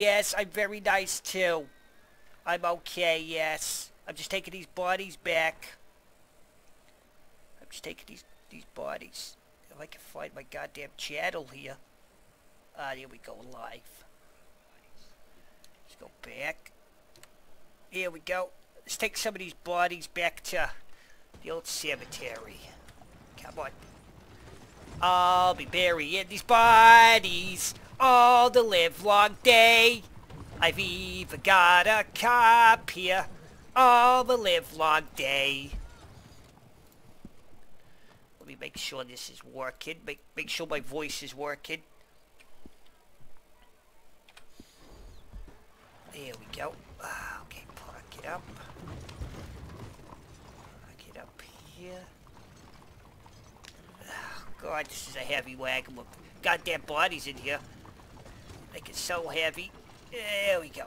Yes, I'm very nice too. I'm okay, yes. I'm just taking these bodies back. I'm just taking these these bodies. If I can find my goddamn channel here. Ah, here we go, live. Let's go back. Here we go. Let's take some of these bodies back to the old cemetery. Come on. I'll be burying these bodies all the live long day. I've even got a cop here all the live long day. Let me make sure this is working. Make, make sure my voice is working. There we go. Ah, okay, park it up. Park it up here. Oh, God, this is a heavy wagon with goddamn bodies in here. Make it so heavy. There we go.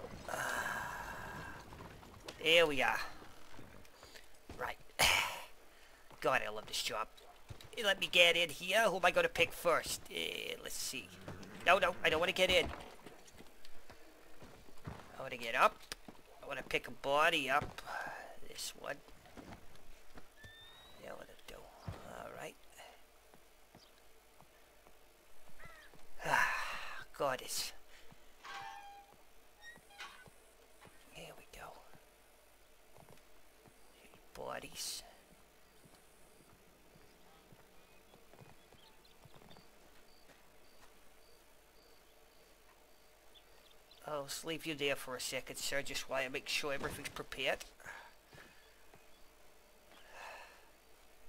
There we are. Right. God, I love this job. Let me get in here. Who am I going to pick first? Uh, let's see. No, no, I don't want to get in. I want to get up. I want to pick a body up. This one. Yeah, what to do. Alright. God, it's... Bodies. I'll just leave you there for a second, sir, just while I make sure everything's prepared.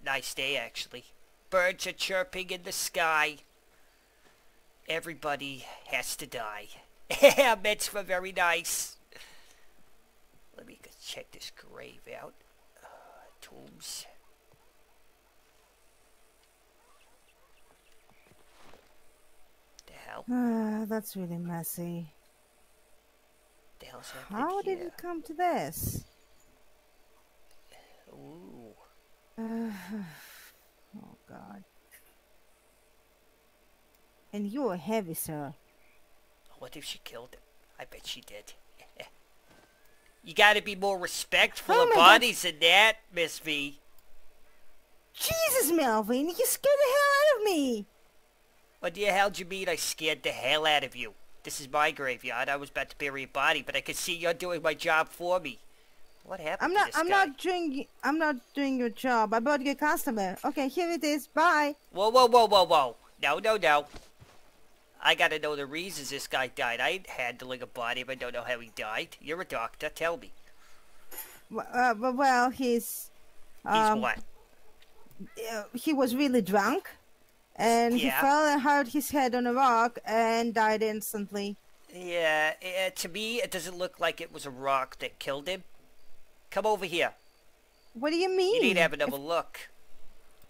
Nice day, actually. Birds are chirping in the sky. Everybody has to die. Mitzvah, very nice. Let me check this grave out. Uh, tombs. The hell? Ah, that's really messy. The hell's How did here? it come to this? Ooh. Uh, oh, God. And you are heavy, sir. What if she killed him? I bet she did. You gotta be more respectful Oh of my God. bodies than that, Miss V. Jesus, Melvin, you scared the hell out of me. What the hell do you mean I scared the hell out of you? This is my graveyard. I was about to bury a body, but I can see you're doing my job for me. What happened I'm to not. I'm guy? not doing. I'm not doing your job. I bought your customer. Okay, here it is. Bye. Whoa, whoa, whoa, whoa, whoa. No, no, no. I gotta know the reasons this guy died. I ain't handling a body if I don't know how he died. You're a doctor. Tell me. Uh, well, he's. He's Um, what? uh, he was really drunk, and he fell and hurt his head on a rock and died instantly. Yeah, uh, to me, it doesn't look like it was a rock that killed him. Come over here. What do you mean? You need to have another look.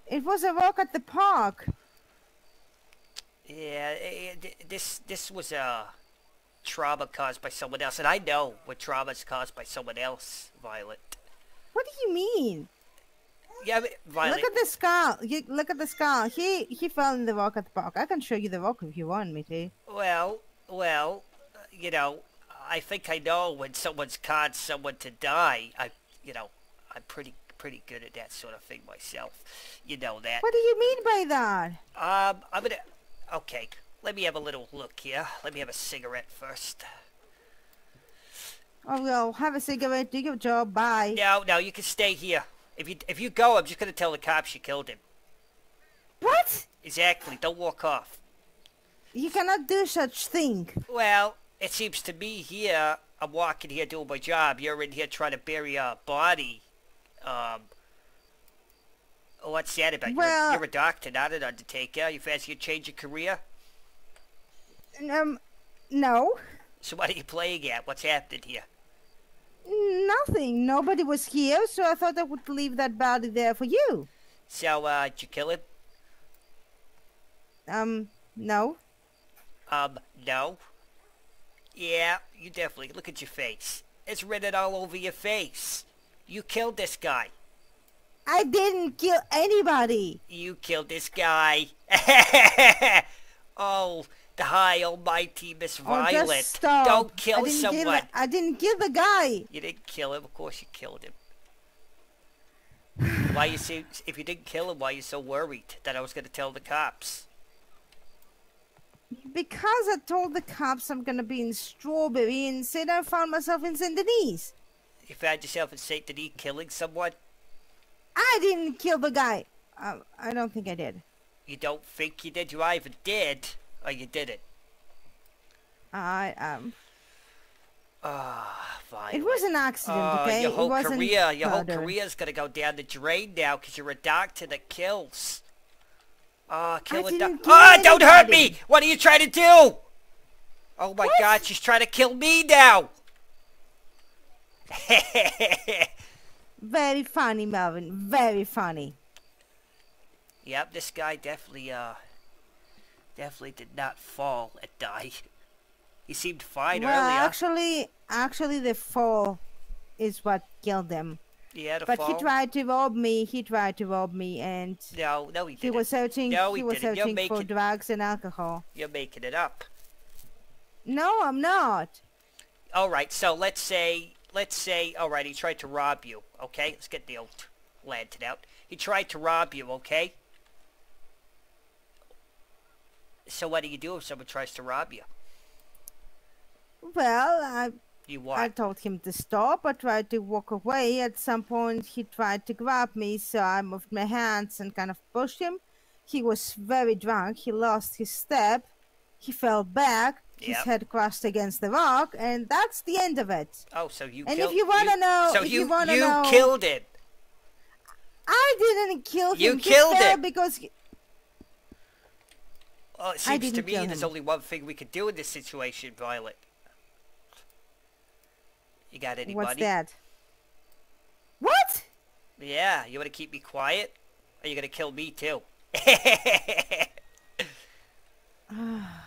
It was a rock at the park. Yeah, eh, this this was a trauma caused by someone else, and I know what trauma is caused by someone else, Violet. What do you mean? Yeah, Violet. Look at the skull. You, look at the skull. He he fell in the rock at the park. I can show you the rock if you want me to. Well, well, uh, you know, I think I know when someone's caused someone to die. I, you know, I'm pretty pretty good at that sort of thing myself. You know that. What do you mean by that? Um, I'm gonna. Okay, let me have a little look here. Let me have a cigarette first. Oh well, have a cigarette. Do your job. Bye. No, no, you can stay here. If you if you go, I'm just gonna tell the cops you killed him. What? Exactly. Don't walk off. You cannot do such thing. Well, it seems to me here, I'm walking here doing my job. You're in here trying to bury a body. Um, what's that about? You're- you're, a doctor, not an undertaker. You fancy a change of career? Um, no, So what are you playing at? What's happening here? nothing. Nobody was here, so I thought I would leave that body there for you. So, uh, did you kill him? Um, no. Um, no. Yeah, you definitely. Look at your face. It's written all over your face. You killed this guy. I didn't kill anybody. You killed this guy. oh, the high almighty Miss Oh, Violet. stop. Don't kill didn't someone. Kill the, I didn't kill the guy. You didn't kill him. Of course you killed him. why you so, if you didn't kill him, why you so worried that I was going to tell the cops? Because I told the cops I'm gonna be in Strawberry and said I found myself in St. Denis. You found yourself in Saint Denis killing someone? I didn't kill the guy. I don't think I did. You don't think you did? You either did or you didn't. I um. Ah, Violet. It was an accident, Oh, okay? your whole career, your whole murder. career's gonna go down the drain now because you're a doctor that kills. Ah, kill a didn't doc- Ah, don't hurt me! What are you trying to do? Oh my What? God, she's trying to kill me now. Very funny, Melvin. Very funny. yep, this guy definitely, uh, definitely did not fall and die. He seemed fine well, earlier. actually, actually, the fall is what killed him. yeah, the But fall. he tried to rob me. He tried to rob me, and No, no, he he didn't. was searching. No, he he was didn't. You're for drugs and alcohol. You're making it up. No, I'm not. All right, so let's say, let's say, all right, he tried to rob you. Okay, let's get the old lantern out. He tried to rob you. Okay. So what do you do if someone tries to rob you? Well, I You I told him to stop. I tried to walk away. At some point, he tried to grab me, so I moved my hands and kind of pushed him. He was very drunk. He lost his step. He fell back. His head crashed against the rock, and that's the end of it. Oh, so you And killed. if you wanna know- so if you you wanna know you know- killed it. I didn't kill him. You he killed it because he- Well, it seems to me there's only one thing we could do in this situation, Violet. You got anybody? what's that? What? Yeah, you want to keep me quiet? Or you gonna kill me too? Ah.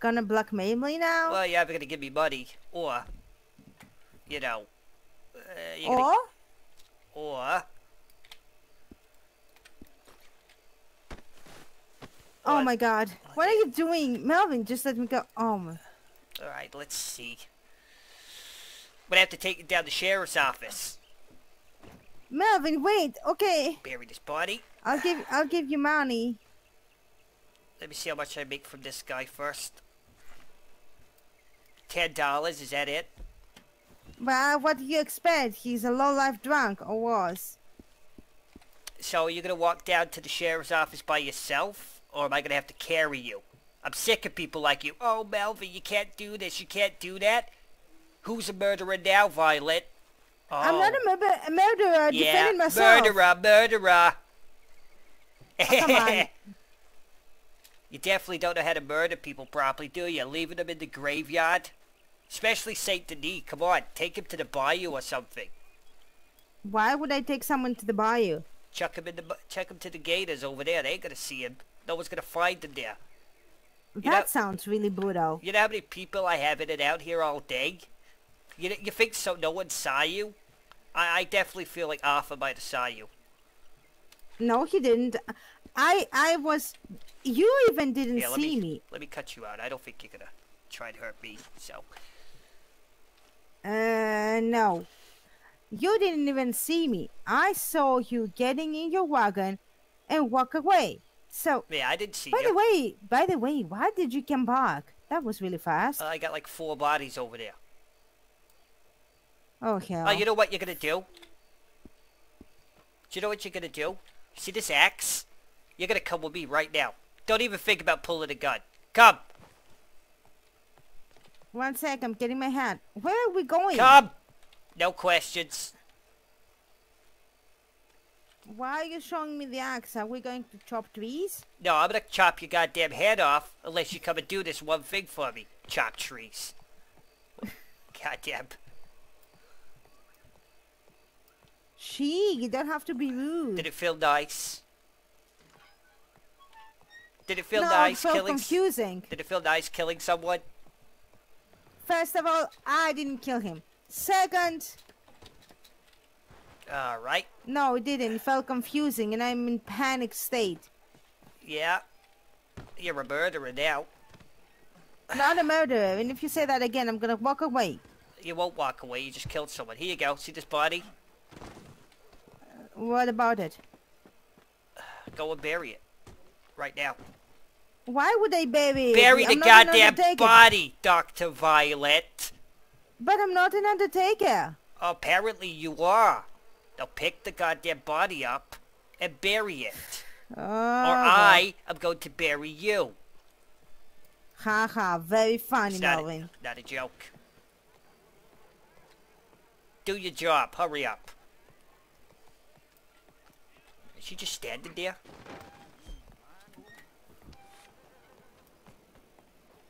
Gonna blackmail me now? well, you're either gonna give me money, or, you know, uh, you're gonna, or or, oh my God, what are you doing, Melvin? Just let me go. Oh my. all right, let's see. I'm gonna have to take it down to the sheriff's office. Melvin, wait. Okay, Bury this body. I'll give I'll give you money. Let me see how much I make from this guy first. Ten dollars, is that it? Well, what do you expect? He's a low life drunk, or was. So you're gonna walk down to the sheriff's office by yourself, or am I gonna have to carry you? I'm sick of people like you. Oh, Melvin, you can't do this. You can't do that. Who's a murderer now, Violet? Oh, I'm not a, murder- a murderer. yeah, defending myself. murderer, murderer. Oh, come on. You definitely don't know how to murder people properly, do you? Leaving them in the graveyard? Especially Saint Denis. Come on, take him to the bayou or something. Why would I take someone to the bayou? Chuck him in the check him to the gators over there. They ain't gonna see him. No one's gonna find him there. That know- sounds really brutal. You know how many people I have in and out here all day? You you think so? No one saw you? I, I definitely feel like Arthur might have saw you. No, he didn't. I I was. You even didn't Yeah, see me, me. let me cut you out. I don't think you're gonna try to hurt me. So Uh, no. You didn't even see me. I saw you getting in your wagon and walk away. So, yeah, I didn't see by you. the way, by the way, why did you come back? That was really fast. Uh, I got like four bodies over there. oh hell. Oh, you know what you're gonna do? Do you know what you're gonna do? See this axe? You're gonna come with me right now. Don't even think about pulling a gun. Come, One sec, I'm getting my hat. Where are we going? come. No questions. Why are you showing me the axe? Are we going to chop trees? No, I'm gonna chop your goddamn head off unless you come and do this one thing for me. Chop trees. Goddamn. She, you don't have to be rude. Did it feel nice? Did it feel no, nice it felt killing? confusing. Did it feel nice killing someone? First of all, I didn't kill him. Second, All right. no, it didn't. It felt confusing, and I'm in panic state. Yeah. You're a murderer now. Not a murderer. And if you say that again, I'm gonna walk away. You won't walk away. You just killed someone. Here you go. See this body? What about it? Go and bury it. Right now. Why would they bury? Bury the goddamn body, Dr. Violet. But I'm not an undertaker. Apparently you are. Now pick the goddamn body up and bury it. Oh, Or I am going to bury you. Ha ha, very funny, not, Melvin. not a joke. Do your job. Hurry up. Is she just standing there?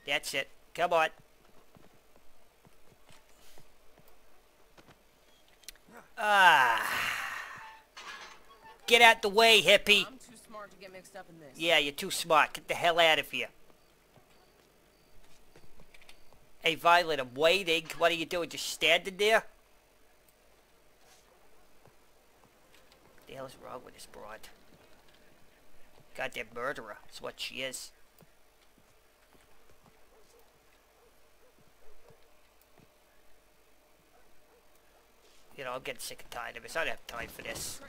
That's it. Come on. Ah. Get out the way, hippie. I'm too smart to get mixed up in this. Yeah, you're too smart. Get the hell out of here. Hey, Violet, I'm waiting. What are you doing? Just standing there? What the hell is wrong with this broad? Goddamn murderer. That's what she is. You know, I'm getting sick and tired of this. I don't have time for this.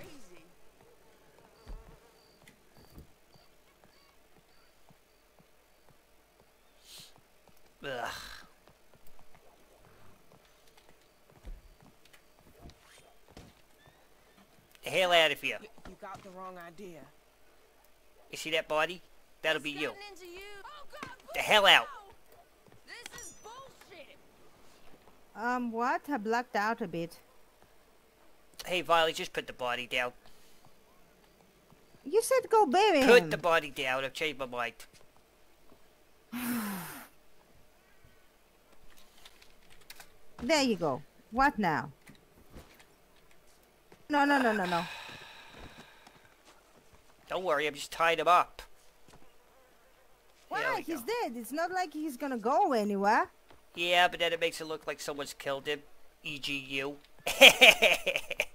Ugh. The hell out of here. You, you got the wrong idea. You see that body? That'll be you. Into you. Oh God! The hell out. This is bullshit. Um, what? I blacked out a bit. Hey, Violet, just put the body down. You said go bury him. Put the body down. I've changed my mind. There you go. What now? No, no, no, no, no. Don't worry, I'm just tied him up. Why? He's go. dead. It's not like he's gonna go anywhere. Yeah, but then it makes it look like someone's killed him. E.g. you.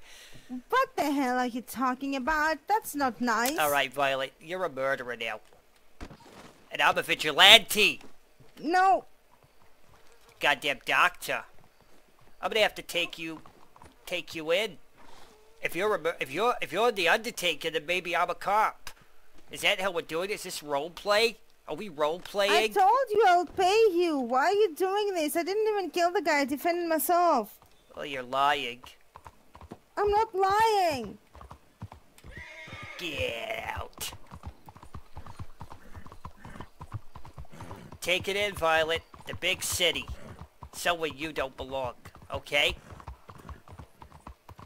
What the hell are you talking about? That's not nice. Alright, Violet, you're a murderer now. And I'm a vigilante. No. goddamn doctor. I'm gonna have to take you, take you in. If you're a, if you're if you're the Undertaker, then maybe I'm a cop. Is that how we're doing? Is this role play? Are we role playing? I told you I'll pay you. Why are you doing this? I didn't even kill the guy. I defended myself. Well, you're lying. I'm not lying. Get out. Take it in, Violet. The big city. Somewhere you don't belong. Okay?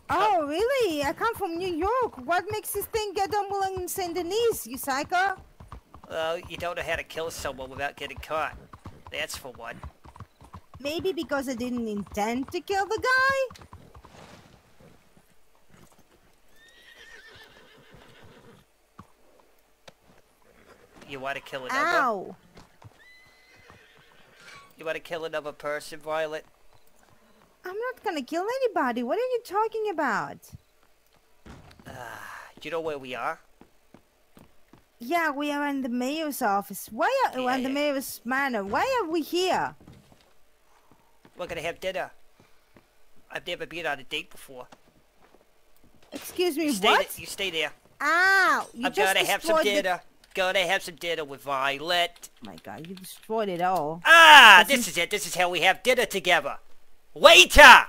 Oh, really? I come from New York. What makes you think I don't belong in St. Denis, you psycho? Well, you don't know how to kill someone without getting caught. That's for one. Maybe because I didn't intend to kill the guy? You want to kill another? Ow. You want to kill another person, Violet? I'm not gonna kill anybody. What are you talking about? Do you know where we are? Yeah, we are in the mayor's office. Why are Yeah, in the mayor's manor? Why are we here? We're gonna have dinner. I've never been on a date before. Excuse me, You stay, what? th- you stay there. Ow! You I'm just gonna have some the- dinner. Gonna have some dinner with Violet. My God, you destroyed it all. Ah, That's this is it. This is how we have dinner together. Waiter!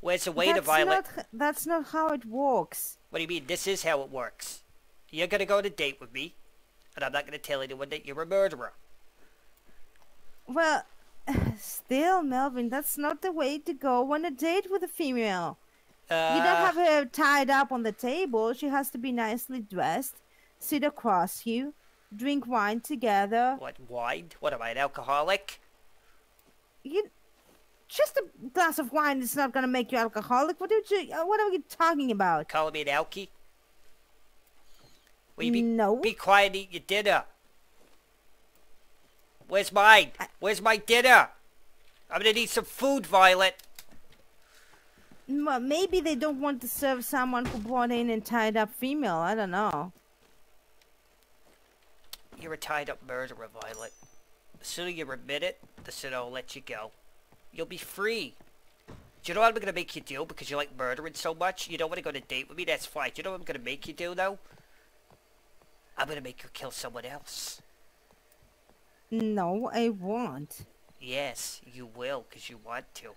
Where's the waiter, that's Violet? Not, that's not how it works. What do you mean? This is how it works. You're gonna go on a date with me, and I'm not gonna tell anyone that you're a murderer. Well, still, Melvin, that's not the way to go on a date with a female. Uh, You don't have her tied up on the table. She has to be nicely dressed, sit across you, drink wine together. What, wine? What, am I, an alcoholic? You, just a glass of wine is not gonna make you alcoholic. What are you? uh, What are you talking about? Calling me an alky? Will you be, No. be quiet and eat your dinner? Where's mine? Where's my dinner? I'm gonna need some food, Violet. Well, maybe they don't want to serve someone who brought in a tied up female. I don't know. You're a tied up murderer, Violet. the sooner you admit it, the sooner I'll let you go. You'll be free. Do you know what I'm gonna make you do because you like murdering so much? You don't want to go on a date with me? That's fine. Do you know what I'm gonna make you do though? I'm gonna make you kill someone else. No, I won't. Yes, you will, because you want to.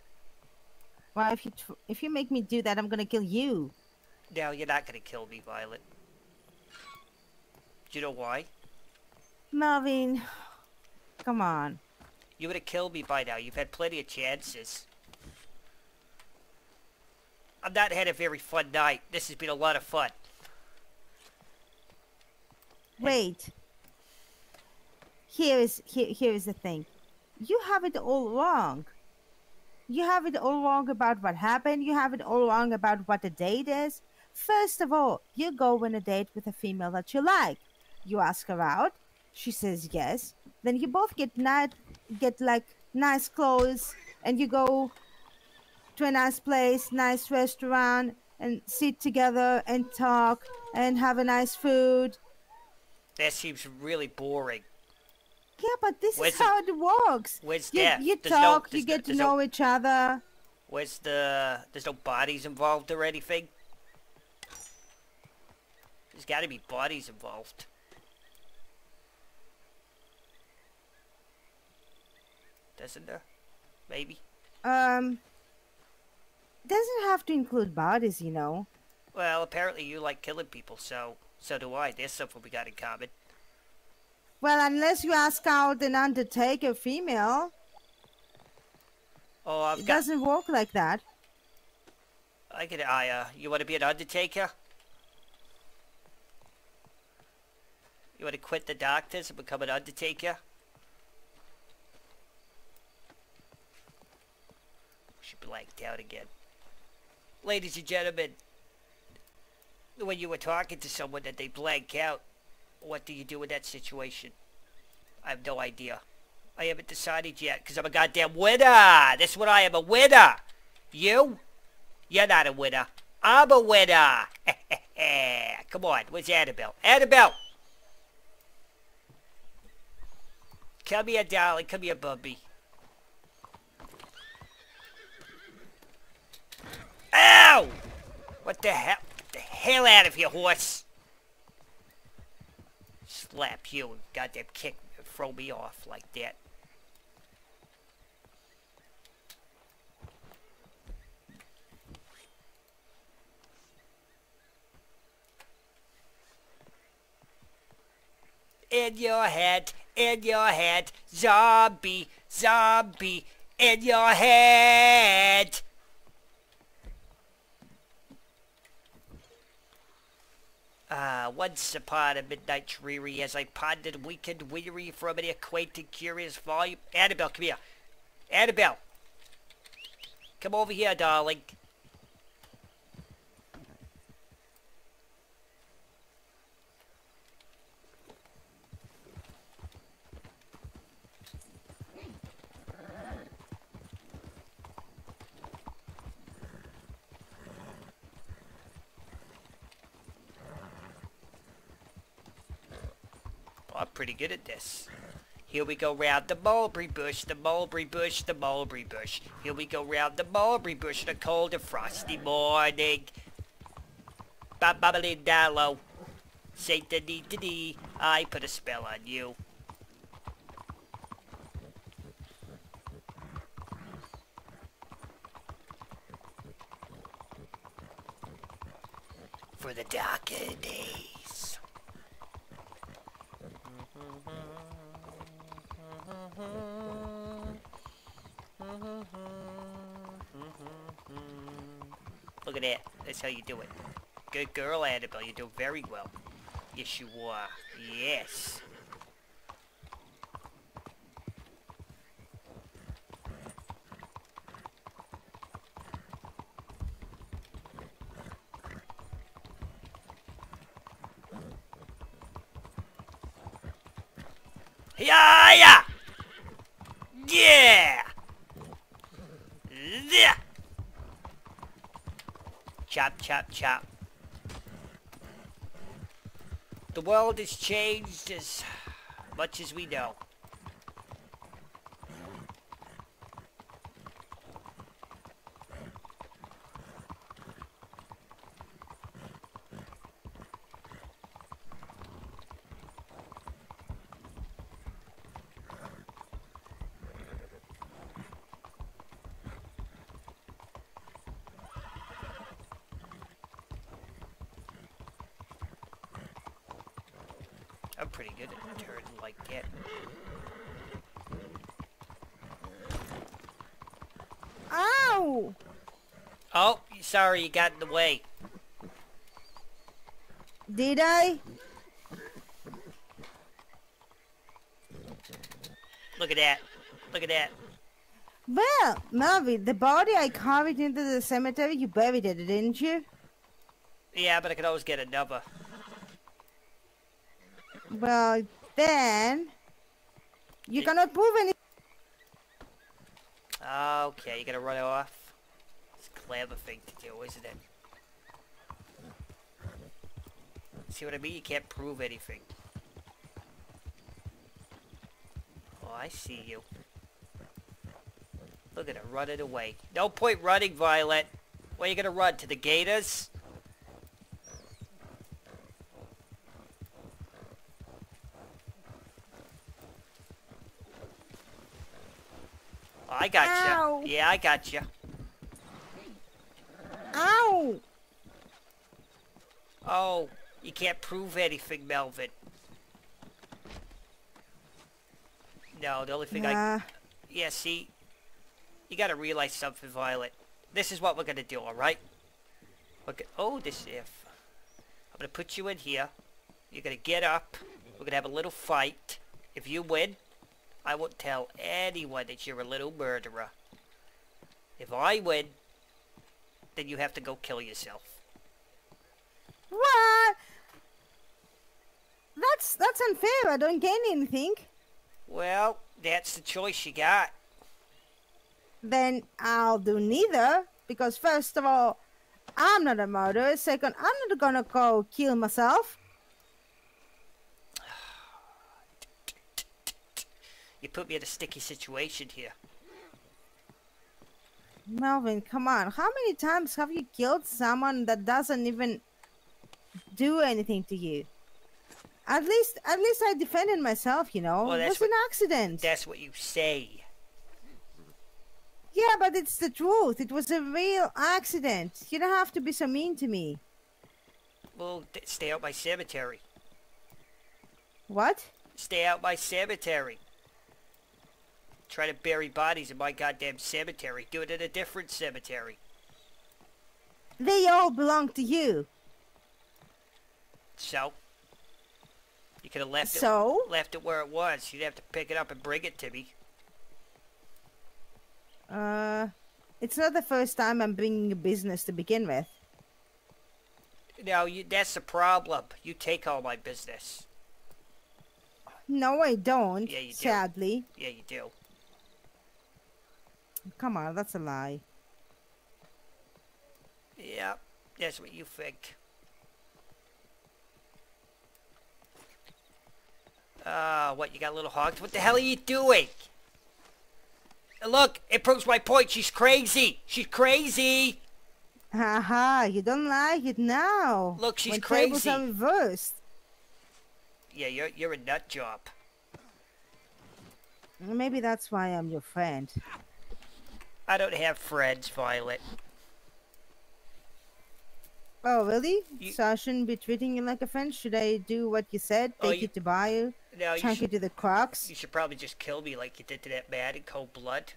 Well, if you tr- if you make me do that, I'm gonna kill you. No, you're not gonna kill me, Violet. Do you know why? Melvin, come on. You would have killed me by now. You've had plenty of chances. I've not had a very fun night. This has been a lot of fun. Wait. Here is here here is the thing. You have it all wrong. You have it all wrong about what happened. You have it all wrong about what a date is. First of all, you go on a date with a female that you like. You ask her out. She says yes. Then you both get night get like nice clothes and you go to a nice place, nice restaurant and sit together and talk and have a nice food That seems really boring. Yeah, but this Where's is the- how it works. Where's You, that? you There's no- talk, you there's no- get to there's no- know each other. Where's the... There's no bodies involved or anything? There's gotta be bodies involved. Doesn't there? Maybe? Um, doesn't have to include bodies, you know. Well, apparently you like killing people, so... So do I. There's something we got in common. Well, unless you ask out an Undertaker female, Oh, I've it got... doesn't work like that. I could... I, uh... You want to be an Undertaker? You want to quit the doctors and become an Undertaker? She blanked out again. Ladies and gentlemen, when you were talking to someone that they blank out, what do you do with that situation? I have no idea. I haven't decided yet, because I'm a goddamn winner! That's what I am, a winner! You? You're not a winner. I'm a winner! Come on, where's Annabelle? Annabelle! Come here, darling. Come here, Bubby. Ow! What the hell? Get the hell out of here, horse! Slap you and goddamn kick and throw me off like that. in your head, in your head, zombie, zombie, in your head. Ah, once upon a midnight dreary, as I pondered weakened, weary from an acquainted, curious volume. Annabelle, come here. Annabelle. Come over here, darling. I'm pretty good at this. Here we go round the mulberry bush, the mulberry bush, the mulberry bush. Here we go round the mulberry bush in a cold and frosty morning. Bubbly dallow. Say da dee da dee. I put a spell on you. For the darker days. Look at that. That's how you do it. Good girl, Annabelle. You do very well. Yes, you are. Yes. Yeah, yeah. Yeah. Yeah. Chop, chop. The world has changed as much as we know. I'm pretty good at turning like that. Ow! Oh, sorry, you got in the way. Did I? Look at that. Look at that. Well, Melvin, the body I carried into the cemetery, you buried it, didn't you? Yeah, but I could always get another. Well, then you cannot prove any. Okay, you gotta run off. It's a clever thing to do, isn't it? See what I mean? You can't prove anything. Oh, I see you. Look at her running away. No point running, Violet. Where are you gonna run? To the Gators? Got Ow. you. Yeah, I got you. Ow! Oh, you can't prove anything, Melvin. No, the only thing I... Nah. Yeah, see? You gotta realize something, Violet. This is what we're gonna do, alright? Okay. Oh, this if. I'm gonna put you in here. You're gonna get up. We're gonna have a little fight. If you win, I won't tell anyone that you're a little murderer. If I win, then you have to go kill yourself. What? That's that's unfair. I don't gain anything. Well, that's the choice you got. Then I'll do neither. Because first of all, I'm not a murderer. Second, I'm not gonna go kill myself. You put me in a sticky situation here. Melvin, come on. How many times have you killed someone that doesn't even do anything to you? At least, at least I defended myself. You know, Well, it was an accident. That's what you say. Yeah, but it's the truth. It was a real accident. You don't have to be so mean to me. Well, stay out my cemetery. What? Stay out my cemetery. Try to bury bodies in my goddamn cemetery. Do it in a different cemetery. They all belong to you. So, you could have left So? it left it where it was. You'd have to pick it up and bring it to me. Uh, it's not the first time I'm bringing a business to begin with. No, you, that's the problem. You take all my business. No, I don't. Yeah, you do. sadly. Yeah, you do. Come on, that's a lie. Yeah, that's what you think. Ah, what, you got a little hogs? What the hell are you doing? Look, it proves my point. She's crazy. She's crazy. Haha, you don't like it now. Look, she's when tables crazy. are reversed. Yeah, you're you're a nut job. Maybe that's why I'm your friend. I don't have friends, Violet. Oh, really? You- So I shouldn't be treating you like a friend? Should I do what you said? Oh, Take you- you to bio? No, you Chunk you should, to the crux? you should probably just kill me like you did to that man in cold blood.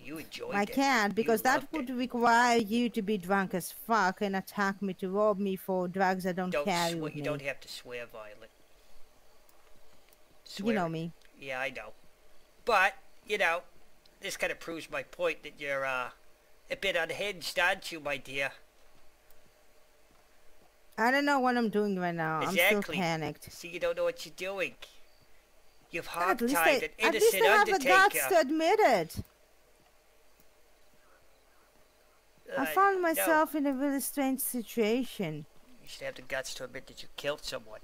You enjoyed I it. can't, You because that would it. require you to be drunk as fuck and attack me to rob me for drugs I don't, Don't carry you me. don't have to swear, Violet. You know me. Yeah, I know. But, you know, this kind of proves my point that you're, uh, a bit unhinged, aren't you, my dear? I don't know what I'm doing right now. I'm Exactly. still panicked. See, you don't know what you're doing. You've I, hog-tied an at least innocent I have the guts to admit it. I Uh, found no, myself in a really strange situation. You should have the guts to admit that you killed someone.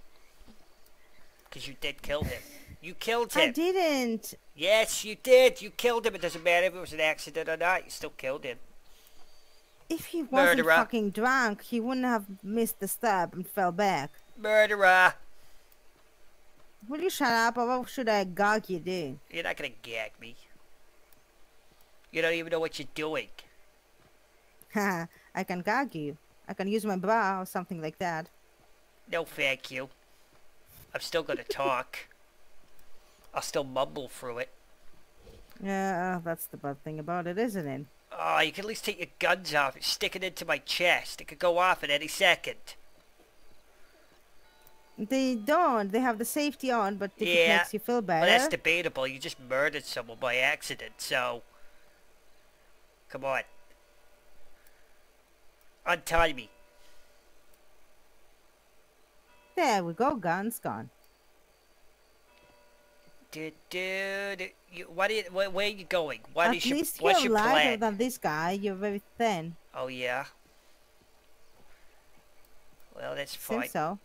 Because you did kill him. You killed him. I didn't. Yes, you did. You killed him. It doesn't matter if it was an accident or not. You still killed him. If he wasn't Murderer. fucking drunk, he wouldn't have missed the stab and fell back. Murderer. Will you shut up, or what should I gag you do? You're not gonna gag me. You don't even know what you're doing. Haha, I can gag you. I can use my bra or something like that. No, thank you. I'm still gonna talk. I'll still mumble through it. Yeah, that's the bad thing about it, isn't it? Oh, you can at least take your guns off and stick it into my chest. It could go off at any second. They don't. They have the safety on, but if it makes you feel better. Well, that's debatable. You just murdered someone by accident, so... Come on. Untie me. There we go. Gun's gone. Du, du, du, you, what where, where are you going? What At is your, least what's you're your lighter plan? than this guy. You're very thin. Oh, yeah? Well, that's fine. Seems so.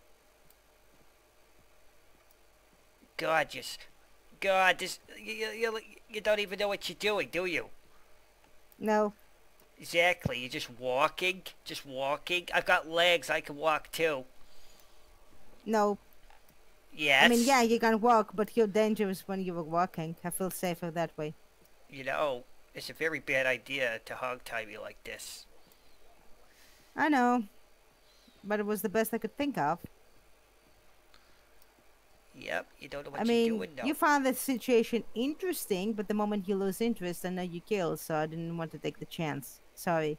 God, just... God, this... You, you, you, you don't even know what you're doing, do you? No. Exactly. You're just walking. Just walking. I've got legs. I can walk, too. No. Yes. I mean, yeah, you can walk, but you're dangerous when you were walking. I feel safer that way. You know, it's a very bad idea to hog tie me like this. I know. But it was the best I could think of. Yep, you don't know what I you're mean, doing now. you found the situation interesting, but the moment you lose interest, I know you kill, so I didn't want to take the chance. Sorry.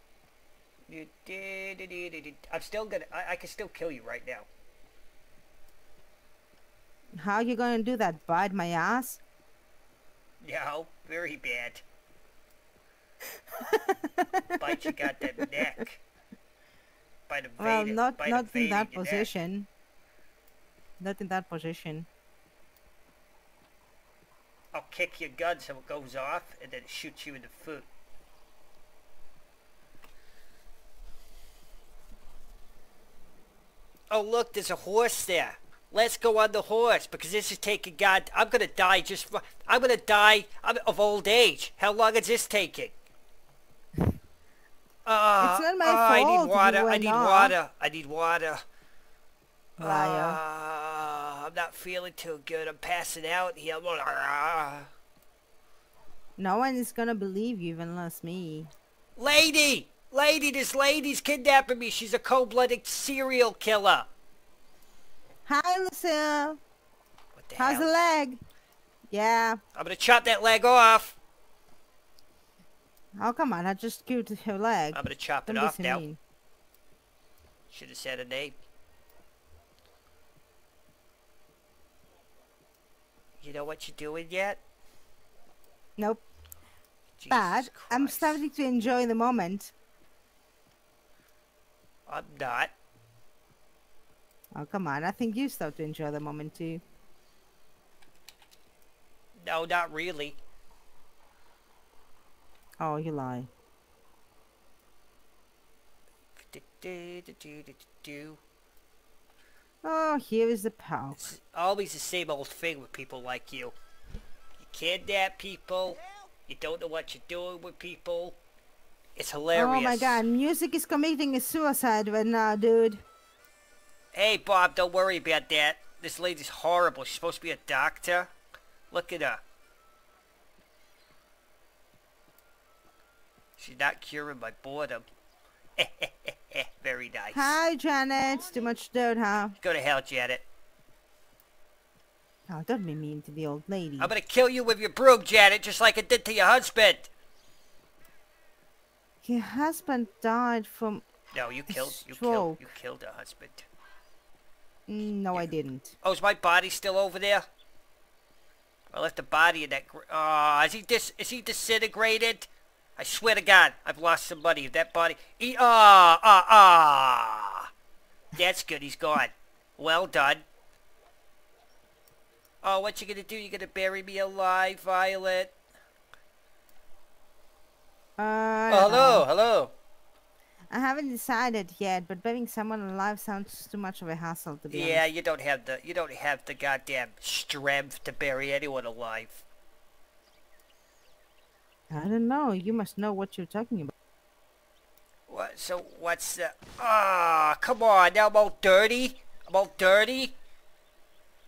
You did, did, did, did, did. I'm still gonna. I, I can still kill you right now. How you gonna do that? Bite my ass? No, oh, very bad. Bite you got goddamn neck. By the Well, not by not in that your neck. position. Not in that position. I'll kick your gun so it goes off and then shoot you in the foot. Oh look, there's a horse there. Let's go on the horse because this is taking God. I'm gonna die just. For, I'm gonna die of of old age. How long is this taking? Uh, not my uh, I need water. I need off. water. I need water. Liar. Uh, I'm not feeling too good. I'm passing out here. No one is gonna believe you, even less me. Lady! Lady, this lady's kidnapping me. She's a cold-blooded serial killer. Hi, Lucille. What the How's hell? the leg? Yeah. I'm gonna chop that leg off. Oh, come on. I just killed her leg. I'm gonna chop it Don't be off now. Should have said a name. You know what you're doing yet? Nope. Jesus Bad. I'm starting to enjoy the moment. I'm not. Oh, come on. I think you start to enjoy the moment too. No, not really. Oh, you lie. Oh, here is the poke. It's always the same old thing with people like you. You kidnap people. You don't know what you're doing with people. It's hilarious. Oh my god, music is committing a suicide right now, dude. Hey, Bob, don't worry about that. This lady's horrible. She's supposed to be a doctor. Look at her. She's not curing my boredom. Very nice. Hi, Janet. Too much dirt, huh? Go to hell, Janet. Oh, don't be mean to the old lady. I'm gonna kill you with your broom, Janet, just like I did to your husband. Your husband died from... No, you killed. You killed. You killed her husband. Mm, No, I didn't. Oh, is my body still over there? I left the body in that. Gr- oh, is he dis? Is he disintegrated? I swear to God, I've lost somebody. That body. He, ah, ah, ah. That's good. He's gone. Well done. Oh, what you gonna do? You gonna bury me alive, Violet? Uh, Oh, hello, hello. I haven't decided yet, but burying someone alive sounds too much of a hassle, to be Yeah, honest. you don't have the you don't have the goddamn strength to bury anyone alive. I don't know. You must know what you're talking about. What? So what's the? Ah, come on! Now I'm all dirty. I'm all dirty.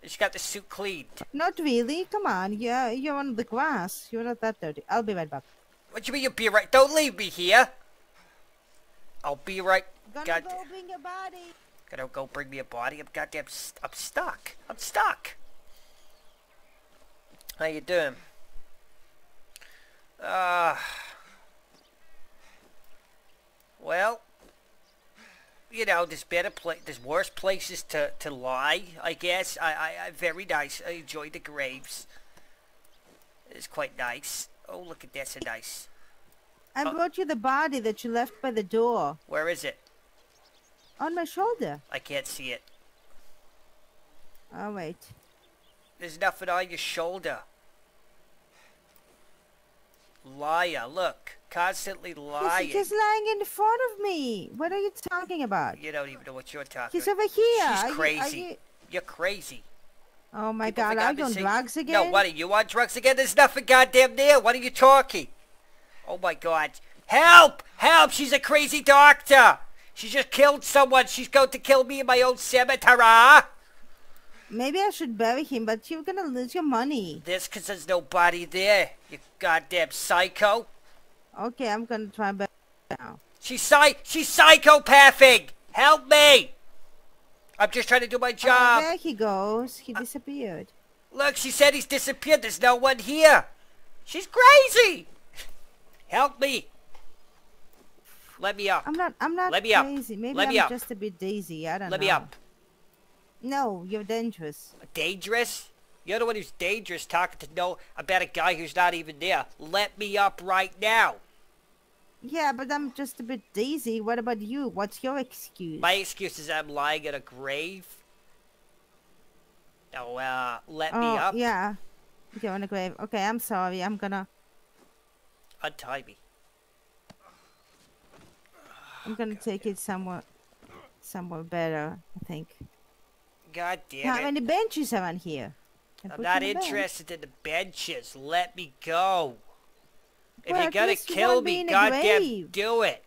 I just got the suit cleaned. Not really. Come on. You're, you're on the grass. You're not that dirty. I'll be right back. What do you mean you'll be right? Don't leave me here. I'll be right. Gonna God, go bring your body. Gonna go bring me a body. I'm goddamn. St- I'm stuck. I'm stuck. How you doing? Uh. Well. You know, there's better pla- there's worse places to, to lie, I guess. I, I, I very nice. I enjoy the graves. It's quite nice. Oh, look at that, so nice. I Oh. brought you the body that you left by the door Where is it? on my shoulder. I can't see it. Oh wait. There's nothing on your shoulder. Liar, look. Constantly lying. He's just lying in front of me. What are you talking about? You don't even know what you're talking He's about. over here. She's Are you- are crazy. you- You're crazy. Oh my People god, are I'm you on drugs again? No, what are you on drugs again? There's nothing goddamn there. What are you talking? Oh my god. Help! Help! She's a crazy doctor! She just killed someone. She's going to kill me in my own cemetery. Maybe I should bury him, but you're gonna lose your money. This because there's nobody there. You goddamn psycho. Okay, I'm gonna try bury him now. She's psy- she's psychopathic. Help me. I'm just trying to do my Oh, job. there he goes. He disappeared. Look, she said he's disappeared. There's no one here. She's crazy. Help me. Let me up. I'm not. I'm not Let me up. crazy. Maybe Let I'm me up. just a bit daisy. I don't Let know. Let me up. No, you're dangerous. Dangerous? You're the one who's dangerous talking to no about a guy who's not even there. Let me up right now. Yeah, but I'm just a bit daisy. What about you? What's your excuse? My excuse is I'm lying in a grave. Oh, uh, let oh, me up. yeah. You're in a grave. Okay, I'm sorry. I'm gonna. Untie me. I'm gonna take it somewhere, somewhere better. I think. God damn How it. many benches around here? I I'm not you in a bench. interested in the benches. Let me go. If Well, you're gonna kill me, goddamn do it.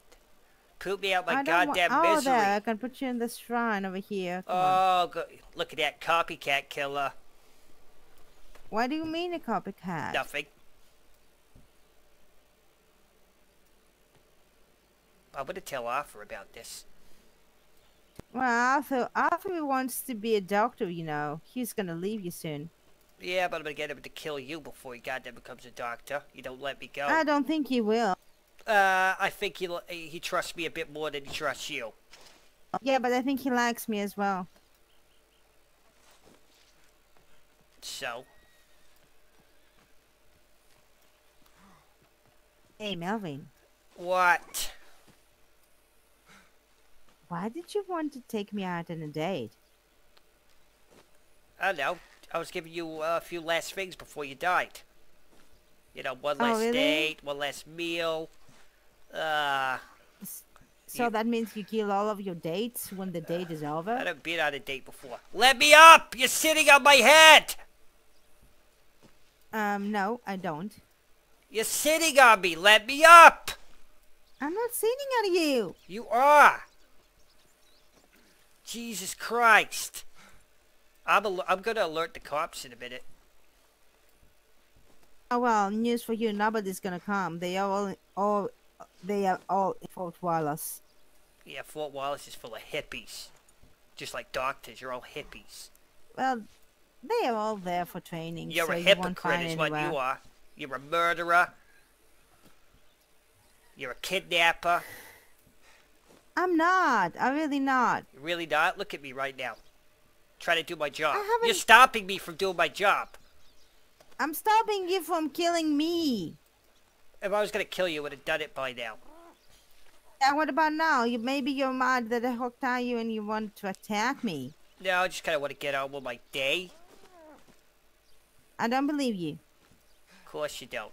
Put me out my I don't wa- goddamn oh, misery. there. I can put you in the shrine over here. Come. Oh, go- look at that copycat killer. What do you mean a copycat? Nothing. I'm gonna tell Arthur about this. Well, Arthur, Arthur wants to be a doctor. You know, he's gonna leave you soon. Yeah, but I'm gonna get him to kill you before he goddamn becomes a doctor. You don't let me go. I don't think he will. Uh, I think he he trusts me a bit more than he trusts you. Yeah, but I think he likes me as well. So, Hey, Melvin, what? Why did you want to take me out on a date? I know. I was giving you uh, a few last things before you died. You know, one last really? date, one last meal. Uh, So Yeah. that means you kill all of your dates when the date is over? I haven't been on a date before. Let me up! You're sitting on my head! Um, no, I don't. You're sitting on me! Let me up! I'm not sitting on you. You are! Jesus Christ! I'm, I'm gonna alert the cops in a minute. Oh well, news for you. Nobody's gonna come. They are all, all, they are all in Fort Wallace. Yeah, Fort Wallace is full of hippies. Just like doctors, you're all hippies. Well, they are all there for training. You're so a hypocrite find is what anywhere. you are. You're a murderer. You're a kidnapper. I'm not. I'm really not. You're really not? Look at me right now. Trying to do my job. You're stopping me from doing my job. I'm stopping you from killing me. If I was gonna kill you, I would have done it by now. And what about now? You maybe you're mad that I hooked on you and you want to attack me. No, I just kind of want to get on with my day. I don't believe you. Of course you don't.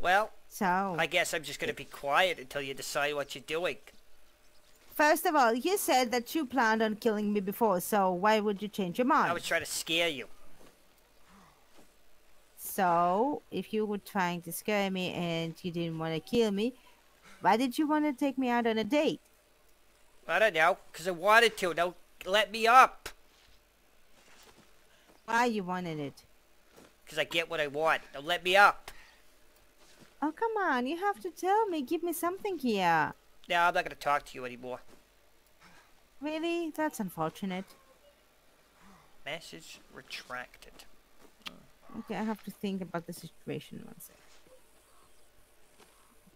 Well, So, I guess I'm just gonna be quiet until you decide what you're doing. first of all, you said that you planned on killing me before, so why would you change your mind? I was trying to scare you. So, if you were trying to scare me and you didn't want to kill me, why did you want to take me out on a date? I don't know, because I wanted to. Don't let me up. Why you wanted it? Because I get what I want. Don't let me up. Oh, come on. You have to tell me. Give me something here. No, I'm not gonna talk to you anymore. Really? That's unfortunate. Message retracted. Okay, I have to think about the situation one sec.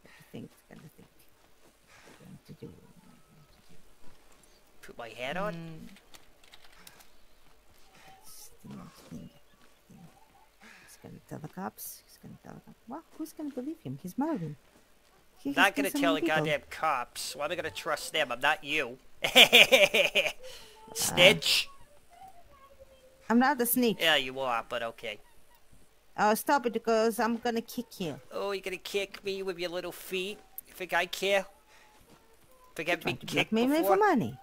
Gotta think, gotta think. Going to do. Put my hat on. Mm. He's gonna tell the cops. He's gonna tell the cops. Well, who's gonna believe him? He's Marvin. He has Not gonna tell the people. goddamn cops. Why am I gonna trust them? I'm not you. Snitch. Uh, I'm not a snitch. Yeah, you are, but okay. Oh, stop it because I'm gonna kick you. Oh, you're gonna kick me with your little feet? You think I care? Think I've been kicked me before? for money.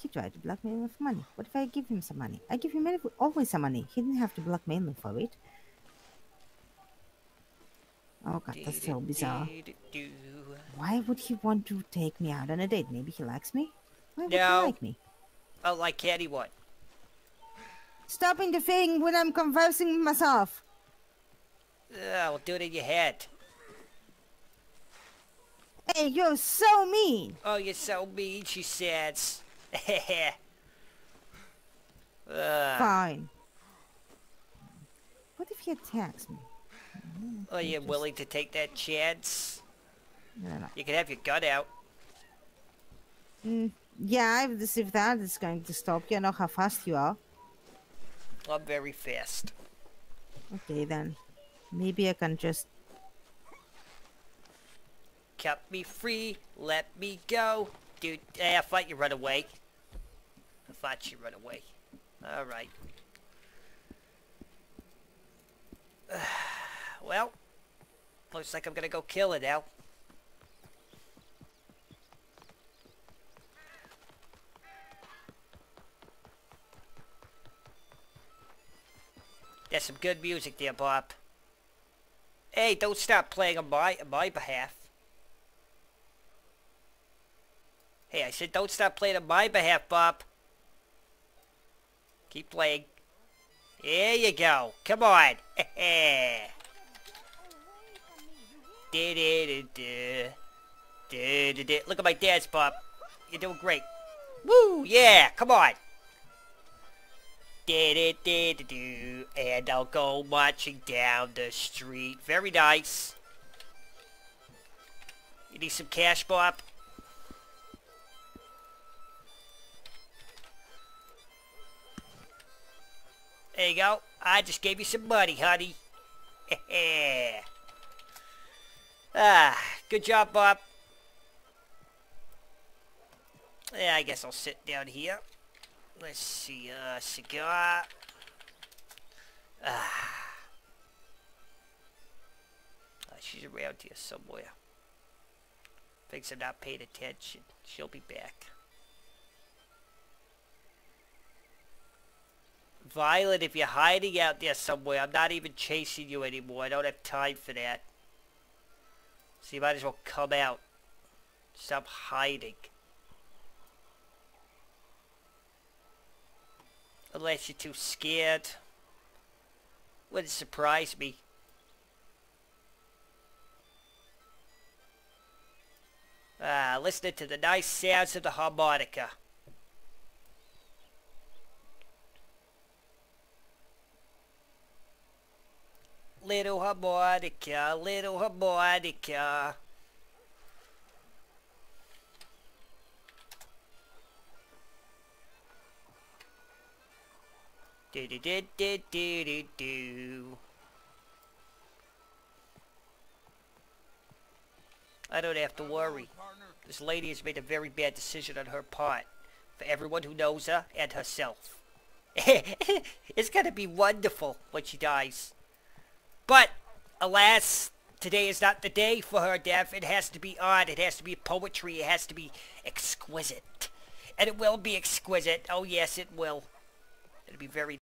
He tried to blackmail me for money. What if I give him some money? I give him always some money. He didn't have to blackmail me for it. Oh god, that's so bizarre. Why would he want to take me out on a date? Maybe he likes me? Why would No. he like me? Oh, like anyone. Stop interfering when I'm conversing with myself. I'll do it in your head. Hey, you're so mean. Oh, you're so mean, she says. Fine. What if he attacks me? Are you willing to take that chance? No, no. You can have your gun out. Mm, yeah, if, if that is going to stop you, I know how fast you are. I'm very fast. Okay, then. Maybe I can just... Cut me free, let me go. Dude, eh, I thought you run away. I thought you run away. Alright. well, looks like I'm gonna go kill it now. There's some good music there, Bob. Hey, don't stop playing on my on my behalf. Hey, I said don't stop playing on my behalf, Bob. Keep playing. There you go. Come on. Du-du-du-du. Du-du-du. Look at my dance, Bob. You're doing great. Woo! Yeah, come on. Du-du-du-du-du. And I'll go marching down the street. Very nice. You need some cash, Bob? There you go. I just gave you some money, honey. ah, good job, Bob. Yeah, I guess I'll sit down here. Let's see, uh, cigar. Ah. Uh, she's around here somewhere. Thinks I'm not paying attention. She'll be back. Violet, if you're hiding out there somewhere, I'm not even chasing you anymore. I don't have time for that. So you might as well come out. Stop hiding. Unless you're too scared. Wouldn't surprise me. Ah, listening to the nice sounds of the harmonica. Little harmonica, little harmonica. Do do do do do do do. I don't have to worry. This lady has made a very bad decision on her part. For everyone who knows her and herself. it's gonna be wonderful when she dies. But, alas, today is not the day for her death. It has to be art. It has to be poetry. It has to be exquisite. And it will be exquisite. Oh yes, it will. It'll be very